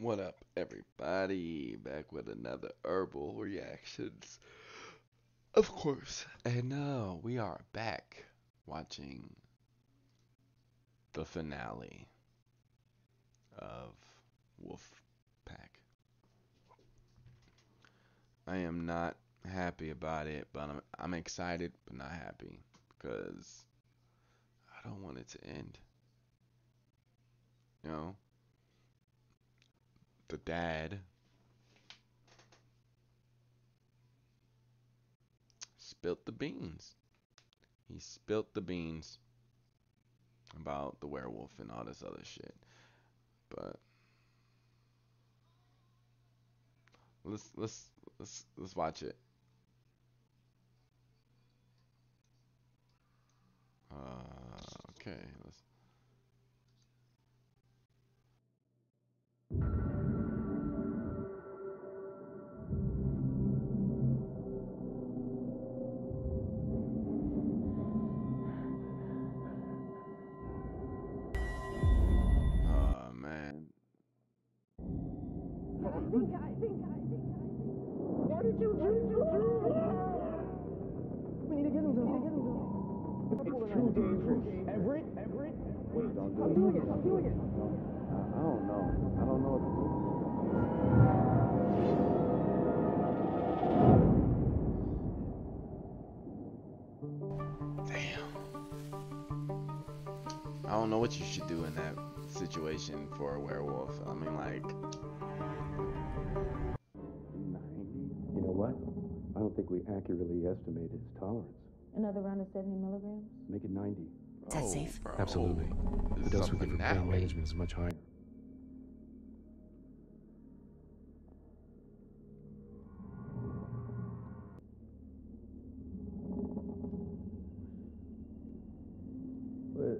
What up, everybody? Back with another herbal reactions. Of course. And now we are back watching the finale of Wolf Pack. I am not happy about it, but I'm, I'm excited, but not happy because I don't want it to end. You know? The dad spilt the beans. He spilt the beans about the werewolf and all this other shit. But let's let's let's let's watch it. Uh, okay, I think, I think, I think, I think. What did you do? We need to get him to the hospital. It's too dangerous. Everett? Everett? Wait, don't do I'm it. doing it. I'm doing it. I, don't know. I don't know what to. Damn. I don't know what you should do in that situation for a werewolf. I mean, like, think we accurately estimated his tolerance. Another round of 70 milligrams? Make it 90. Is that oh, safe? bro, Absolutely. The dose we give for pain management is much higher. Wait.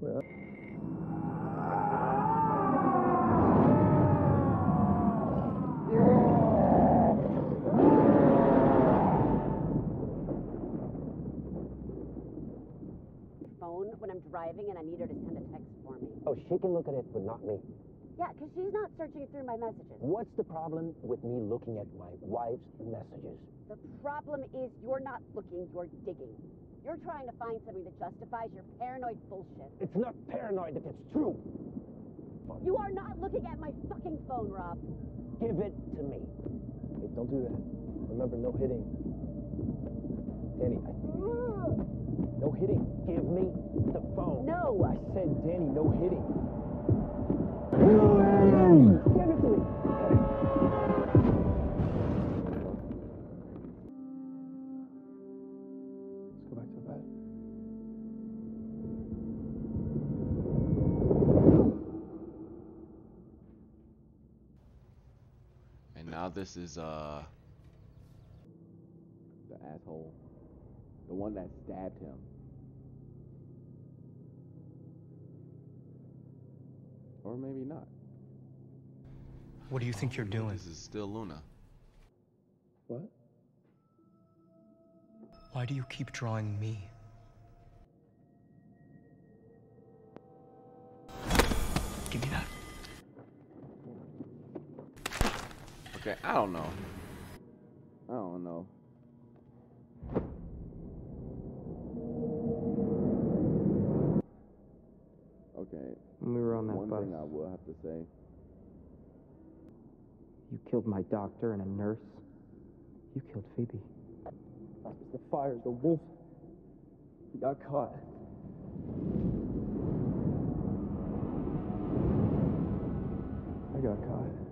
Well. phone when I'm driving and I need her to send a text for me. Oh, she can look at it, but not me. Yeah, because she's not searching through my messages. What's the problem with me looking at my wife's messages? The problem is you're not looking, you're digging. You're trying to find something that justifies your paranoid bullshit. It's not paranoid if it's true. You are not looking at my fucking phone, Rob. Give it to me. Hey, don't do that. Remember, no hitting. Danny, I... No hitting. Give me the phone. No. I said, Danny, no hitting. And now this is, uh, the asshole. The one that stabbed him. Or maybe not. What do you think you're doing? This is still Luna. What? Why do you keep drawing me? Give me that. Okay, I don't know. I don't know. When we were on that one bus, thing I will have to say. you killed my doctor and a nurse. You killed Phoebe. That was the fire, the wolf. He got caught. I got caught.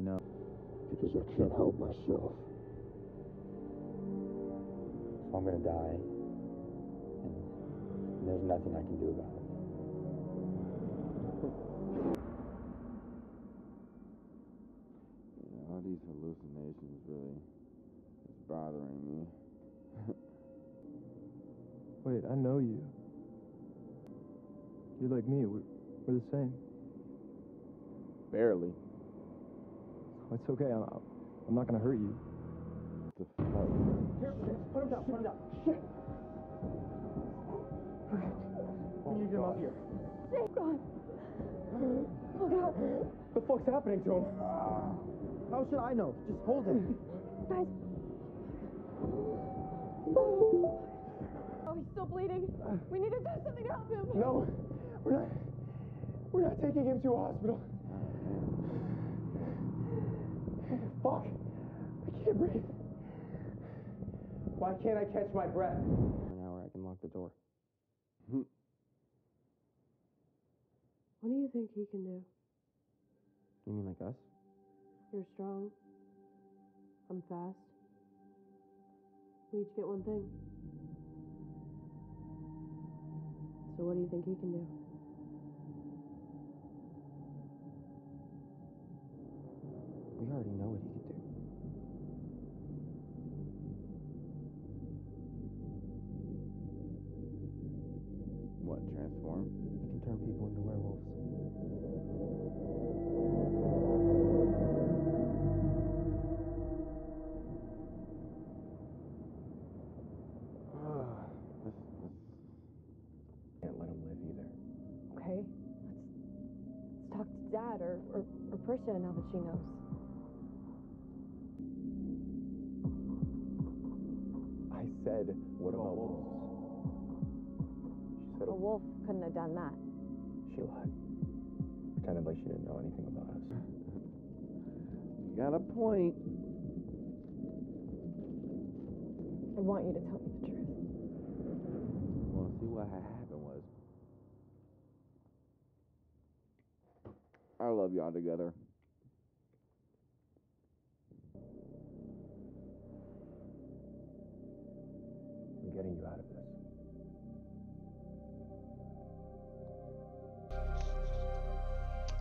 You know, Because I can't help myself. So I'm gonna die. And there's nothing I can do about it. You know, all these hallucinations really is bothering me. wait, I know you. You're like me. We're, we're the same. Barely. It's okay. I'm, I'm not gonna hurt you. The fuck? Here, put him down. Put him down. Shit. Oh, we need him up here. Oh, God. Oh, God. The fuck's happening to him? How should I know? Just hold him. Guys. Oh, he's still bleeding. We need to do something to help him. No, we're not. We're not taking him to a hospital. Fuck! I can't breathe. Why can't I catch my breath? For an hour, I can lock the door. Hmm. What do you think he can do? You mean like us? You're strong. I'm fast. We each get one thing. So what do you think he can do? We already know what he can do. What, transform? He can turn people into werewolves. Let's, let's... Can't let him live either. Okay. Let's let's talk to Dad or or, or Prisha now that she knows. Said, what about wolves? She said, A wolf couldn't have done that. she lied. Pretended like she didn't know anything about us. You got a point. I want you to tell me the truth. Well, see what had happened was. I love y'all together. You out of this.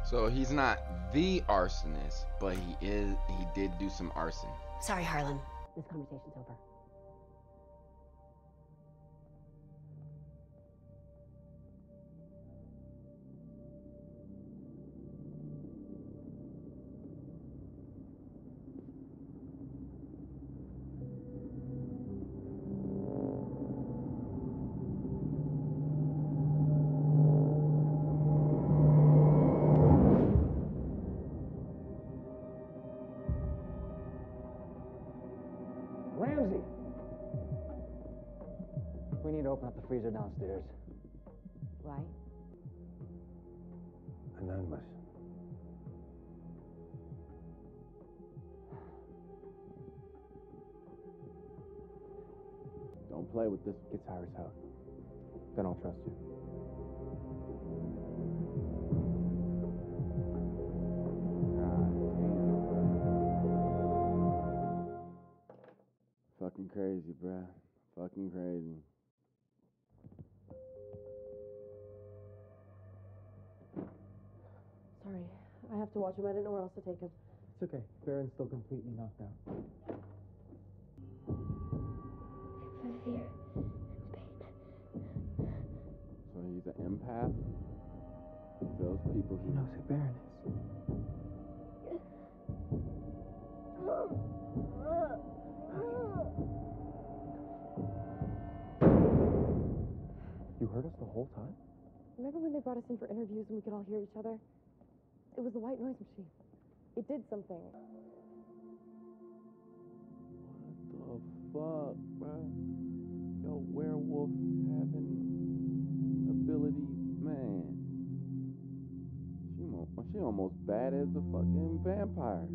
So he's not the arsonist, but he is. He did do some arson. Sorry, Harlan. This conversation's over. To open up the freezer downstairs. Why? Anonymous. Don't play with this. Get Cyrus out. Then I'll trust you. God damn. Fucking crazy, bruh. Fucking crazy. Have to watch him. I didn't know where else to take him. It's okay. Baron's still completely knocked out. Fear. pain. So he's an empath. Feels people. He knows who Baron is. You heard us the whole time? Remember when they brought us in for interviews and we could all hear each other? It was the white noise machine. It did something. What the fuck, bruh? Yo, werewolf having abilities, man. She, she almost bad as the fucking vampires.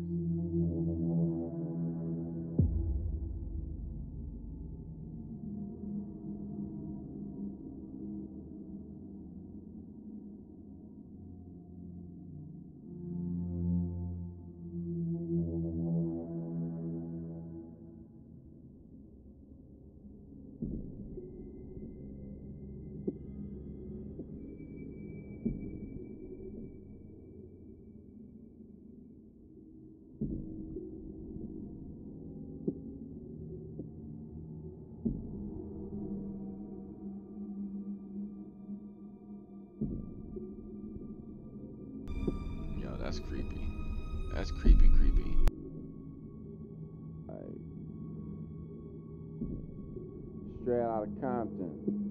Straight out of Compton.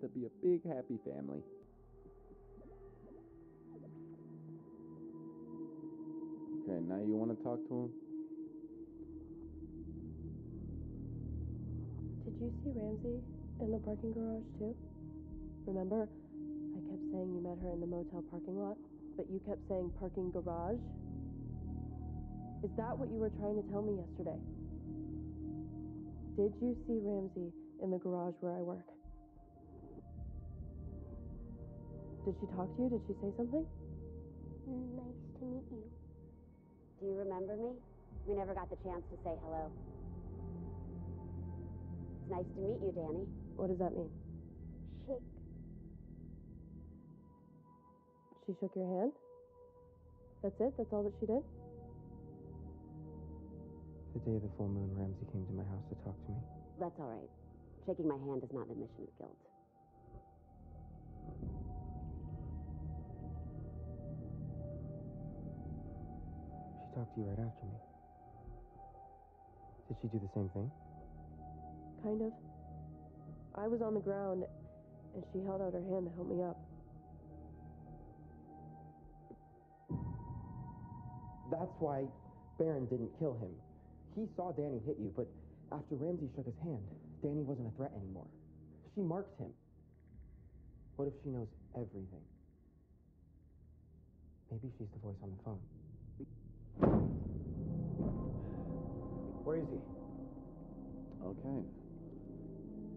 To be a big happy family. Okay, now you want to talk to him? Did you see Ramsey in the parking garage too? Remember, I kept saying you met her in the motel parking lot, but you kept saying parking garage? Is that what you were trying to tell me yesterday? Did you see Ramsey in the garage where I work? Did she talk to you? Did she say something? Nice to meet you. Do you remember me? We never got the chance to say hello. It's nice to meet you, Danny. What does that mean? Shake. She shook your hand? That's it? That's all that she did? The day of the full moon, Ramsey came to my house to talk to me. That's all right. Shaking my hand is not an admission of guilt. Talked to you right after me. Did she do the same thing? Kind of. I was on the ground, and she held out her hand to help me up. That's why Baron didn't kill him. He saw Danny hit you, but after Ramsey shook his hand, Danny wasn't a threat anymore. She marked him. What if she knows everything? Maybe she's the voice on the phone. Where is he? Okay.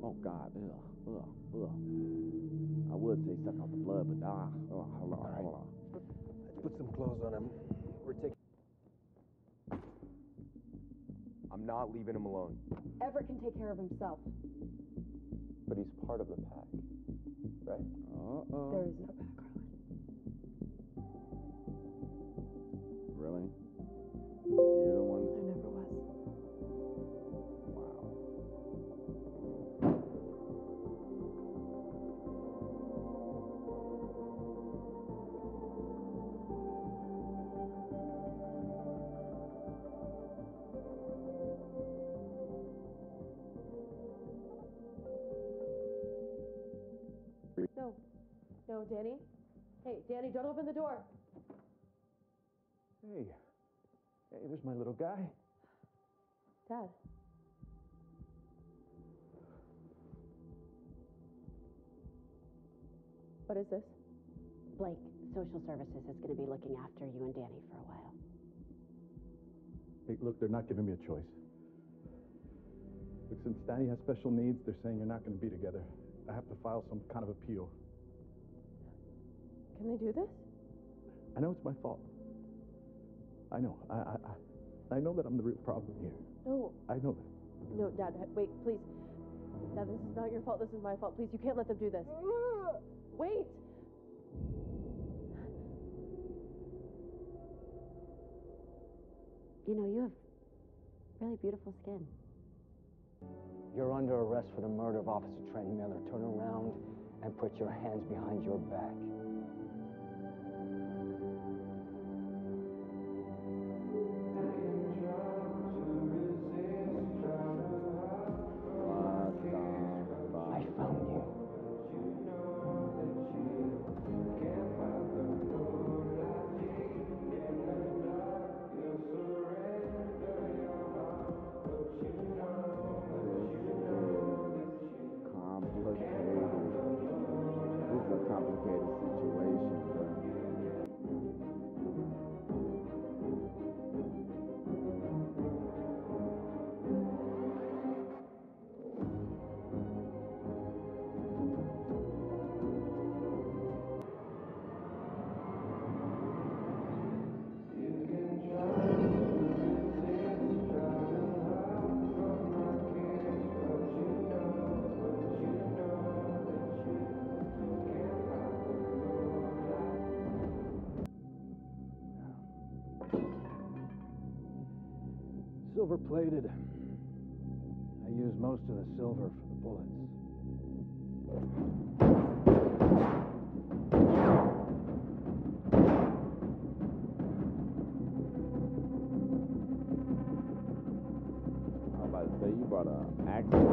Oh God, ugh, ugh, ugh. I would say suck out the blood, but ah, ugh, hold on, hold on. Let's put some clothes on him. We're taking. I'm not leaving him alone. Everett can take care of himself. But he's part of the pack, right? Uh-oh. There is no No, Danny. Hey, Danny, don't open the door. Hey. Hey, there's my little guy. Dad. What is this? Blake, social services is going to be looking after you and Danny for a while. Hey, look, they're not giving me a choice. Look, since Danny has special needs, they're saying you're not going to be together. I have to file some kind of appeal. Can they do this? I know it's my fault. I know. I, I, I, I know that I'm the real problem here. No, I know that. no, Dad, wait, please. Dad, this is not your fault. This is my fault. Please, you can't let them do this. Wait. You know, you have really beautiful skin. You're under arrest for the murder of Officer Trent Miller. Turn around and put your hands behind your back. Silver plated. I use most of the silver for the bullets. I'm about to say you brought a axe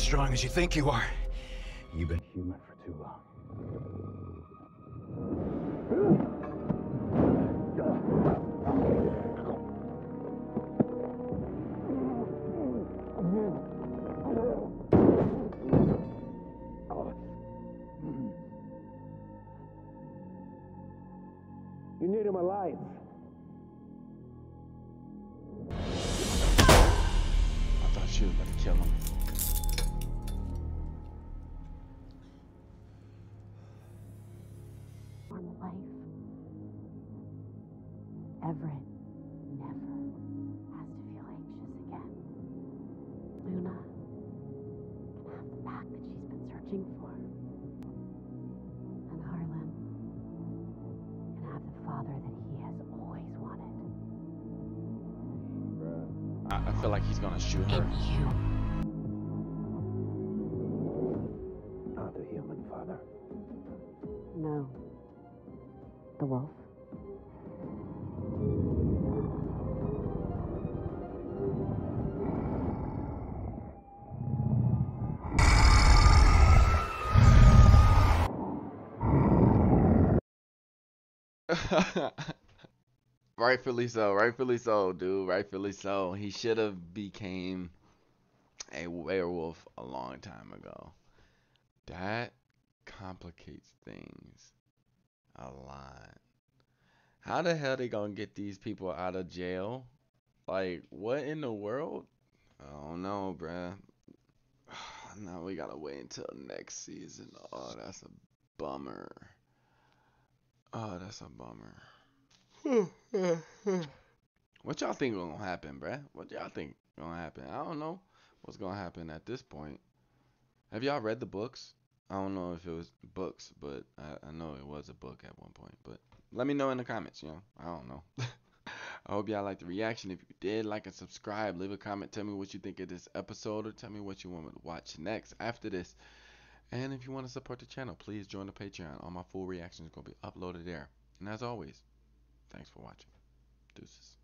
as strong as you think you are. You've been Human for too long. You need him alive. Everett never has to feel anxious again. Luna can have the back that she's been searching for. And Harlan can have the father that he has always wanted. Bruh. I, I feel like he's gonna shoot her. And you. Not the human father. No. The wolf. rightfully so, rightfully so, dude. Rightfully so. He should have became a werewolf a long time ago. That complicates things a lot. How the hell they gonna get these people out of jail? Like, what in the world? I don't know, bruh. Now we gotta wait until next season. Oh, that's a bummer. Oh, that's a bummer. what y'all think gonna happen, bruh? What y'all think gonna happen? I don't know what's gonna happen at this point. Have y'all read the books? I don't know if it was books, but I, I know it was a book at one point. But let me know in the comments, you know. I don't know. I hope y'all liked the reaction. If you did, like and subscribe. Leave a comment. Tell me what you think of this episode or tell me what you want me to watch next after this. And if you want to support the channel, please join the Patreon. All my full reactions are going to be uploaded there. And as always, thanks for watching. Deuces.